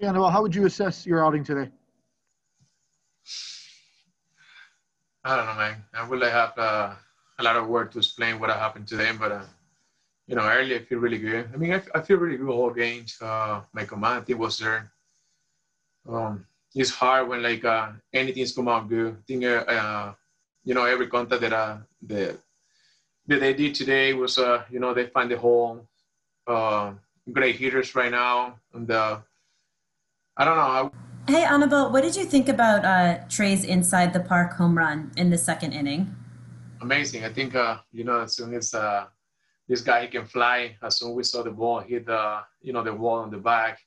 Yeah, well, how would you assess your outing today? I don't know, man. I really have uh, a lot of work to explain what happened today, but uh, you know, early I feel really good. I mean, I, I feel really good all games. Uh, my command team was there. Um, it's hard when like uh, anything's come out good. I think uh, uh, you know every contact that uh, that that they did today was uh, you know they find the hole. Uh, great hitters right now, and uh, I don't know. I, hey, Anibal, what did you think about uh, Trea's inside the park home run in the second inning? Amazing. I think uh, you know as soon as uh, this guy he can fly, as soon as we saw the ball hit the you know the wall on the back,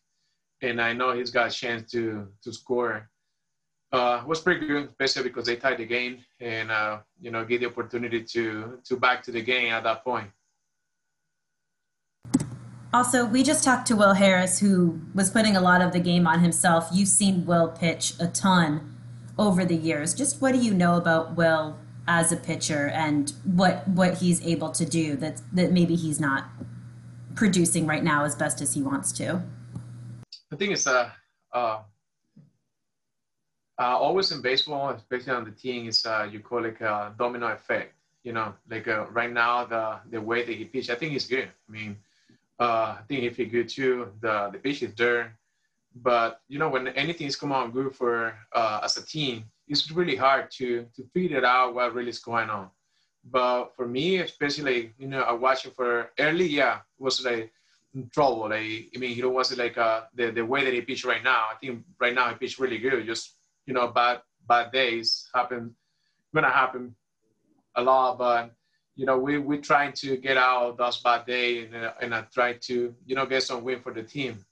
and I know he's got a chance to to score. Uh, was pretty good, especially because they tied the game and uh, you know get the opportunity to to back to the game at that point. Also, we just talked to Will Harris, who was putting a lot of the game on himself. You've seen Will pitch a ton over the years. Just what do you know about Will as a pitcher and what what he's able to do that that maybe he's not producing right now as best as he wants to? I think it's uh, uh, uh, always in baseball, especially on the team, is uh, you call it a domino effect. You know, like uh, right now the the way that he pitched, I think he's good. I mean uh, I think he feel good too. The the pitch is there, but you know when anything is coming out good for uh, as a team, it's really hard to to figure out what really is going on. But for me, especially you know, I watched watching for early, yeah, was like in trouble. Like I mean, he wasn't like uh, the the way that he pitched right now. I think right now he pitched really good. Just you know, bad bad days happen, gonna happen a lot, but you know, we we trying to get out those bad days and, uh, and I try to, you know, get some win for the team.